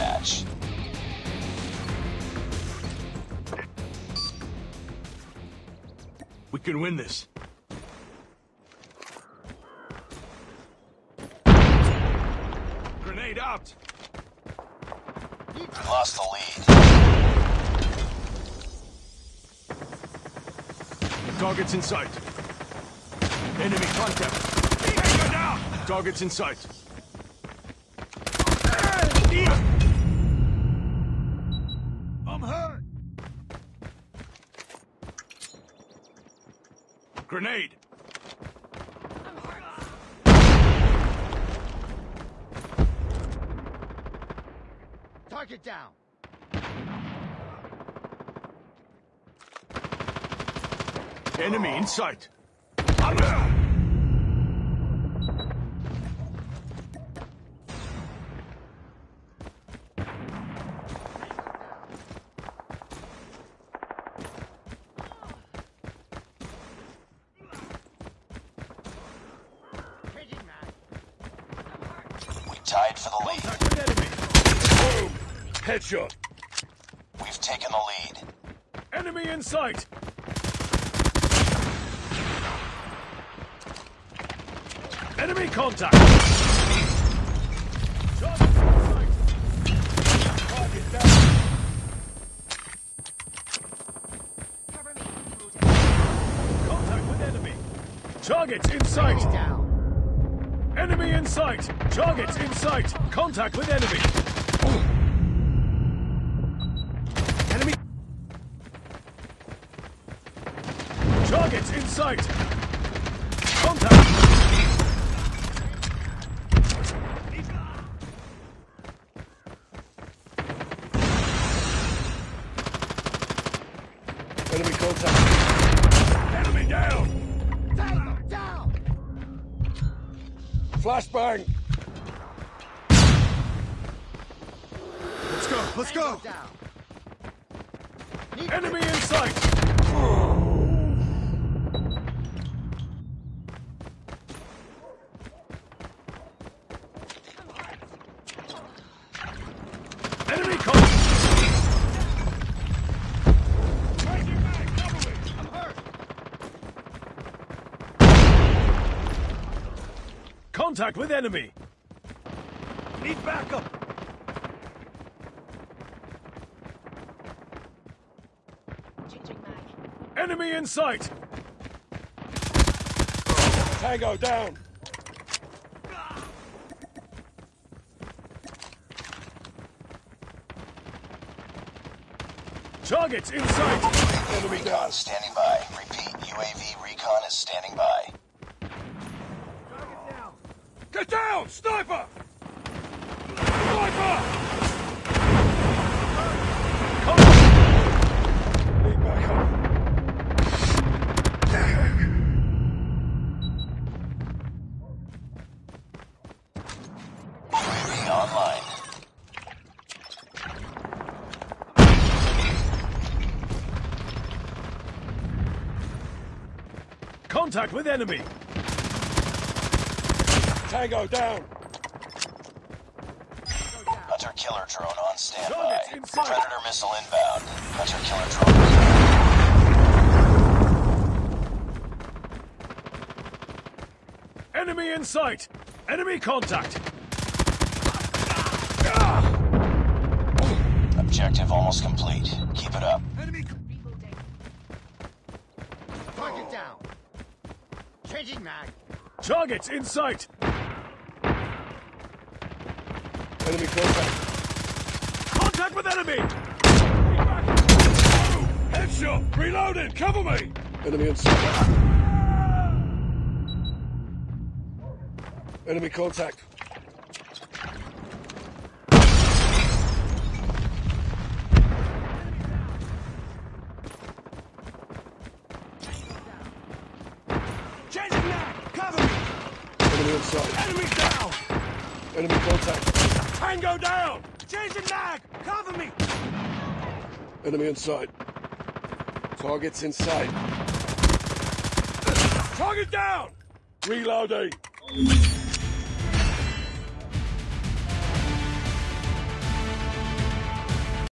match. We can win this. Grenade out! We lost the lead. The target's in sight. Enemy contact. Target's in sight. Grenade! Target down. Enemy in sight. Changing mag. We tied for the lead. Contact enemy. Boom! Headshot. We've taken the lead. Enemy in sight. Enemy contact. Target in sight. Target down. Cover me. Enemy. Targets in sight. Enemy in sight. Targets in sight. Contact with enemy. Enemy. Targets in sight. Contact. Enemy contact. Flashbang. Let's go. Let's Tango go. down. Enemy in sight! Enemy contact! I'm hurt. Contact with enemy! Need backup! Enemy in sight! Tango down! Targets in sight! Enemy Recon down! standing by. Repeat, UAV recon is standing by. Sniper! Sniper! Contact with enemy! Tango down! Hunter killer drone on standby. Targets in sight. Predator missile inbound. Hunter killer drone. Enemy in sight! Enemy contact! Objective almost complete. Keep it up. Enemy... Reloading. Target down. Changing mag. Targets in sight! Enemy contact. Contact with enemy! Headshot! Reloading! Cover me! Enemy in sight. Enemy contact. Changing! Cover me! Enemy in sight. Enemy down! Enemy contact. Tango down! Changing mag! Cover me! Enemy inside. Targets inside. Target down! Reloading!